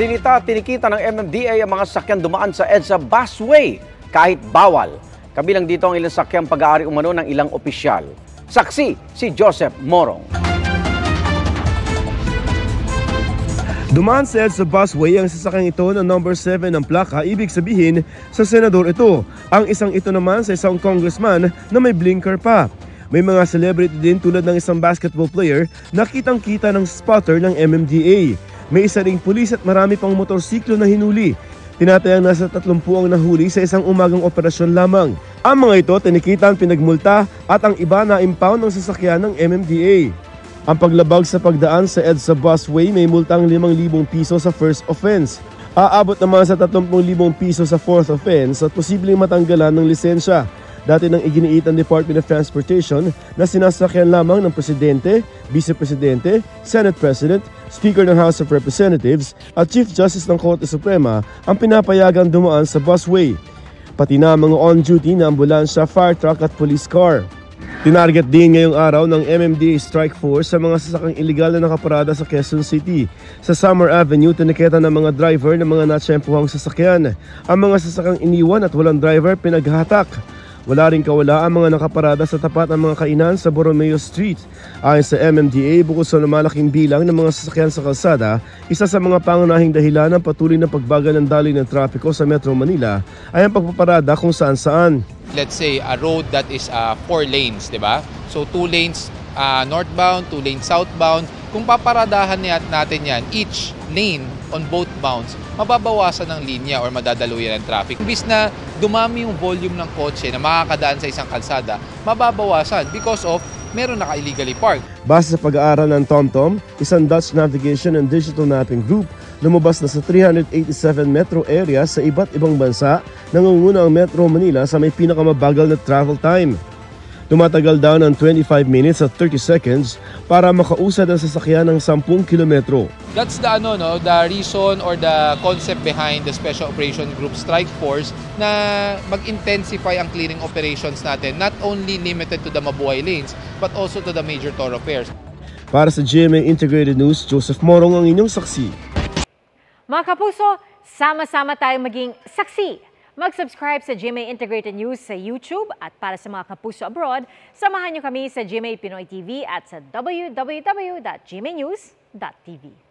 Sinita tinikita ng MMDA ang mga sakyan dumaan sa EDSA busway kahit bawal. Kabilang dito ang ilang sakyang pag-aari umano ng ilang opisyal. Saksi si Joseph Morong. Dumaan sa EDSA busway ang sasakyang ito na number 7 ng plaka, ibig sabihin sa senador ito. Ang isang ito naman sa isang congressman na may blinker pa. May mga celebrity din tulad ng isang basketball player na kitang-kita ng spotter ng MMDA. May isa ring pulis at marami pang motorsiklo na hinuli. Tinatayang nasa 30 ang nahuli sa isang umagang operasyon lamang. Ang mga ito tinikitan, pinagmulta at ang iba na impound ng sasakyan ng MMDA. Ang paglabag sa pagdaan sa EDSA busway may multang 5,000 piso sa first offense. Aabot naman sa 30,000 piso sa fourth offense at posibleng matanggalan ng lisensya. Dati nang iginiit ang Department of Transportation na sinasakyan lamang ng Presidente, Vice Presidente, Senate President, Speaker ng House of Representatives at Chief Justice ng Korte Suprema ang pinapayagang dumaan sa busway. Pati na mga on-duty na ambulansya, fire truck at police car. Tinarget din ngayong araw ng MMDA Strike Force sa mga sasakang iligal na nakaparada sa Quezon City. Sa Summer Avenue, tiniketa ng mga driver ng mga natsyempuhang sasakyan. Ang mga sasakang iniwan at walang driver pinaghatak. Wala rin kawala ang mga nakaparada sa tapat ng mga kainan sa Borromeo Street. Ayon sa MMDA, bukod sa lumalaking bilang ng mga sasakyan sa kalsada, isa sa mga pangunahing dahilan ng patuloy na pagbagal ng daloy ng trapiko sa Metro Manila ay ang pagpaparada kung saan-saan. let's say a road that is uh, four lanes, 'di ba? So two lanes uh, northbound, two lanes southbound. Kung paparadahan natin 'yan, each lane on both bounds, mababawasan ng linya or madadaluyan ng traffic. Imbis na dumami yung volume ng kotse na makakadaan sa isang kalsada, mababawasan because of meron naka-illegally parked. Base sa pag-aaral ng TomTom, isang Dutch Navigation and Digital Mapping Group, lumabas na sa 387 metro area sa iba't ibang bansa, nangunguna ang Metro Manila sa may pinakamabagal na travel time. Tumatagal daw ng 25 minutes at 30 seconds para makausad ang sasakyan ng 10 kilometro. That's the ano no, the reason or the concept behind the Special Operation Group Strike Force na mag-intensify ang clearing operations natin, not only limited to the mabuhay lanes, but also to the major thoroughfares. Para sa GMA Integrated News, Joseph Morong ang inyong saksi. Mga kapuso, sama-sama tayong maging saksi. Mag-subscribe sa GMA Integrated News sa YouTube at para sa mga kapuso abroad, samahan niyo kami sa GMA Pinoy TV at sa www.gmanews.tv.